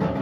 you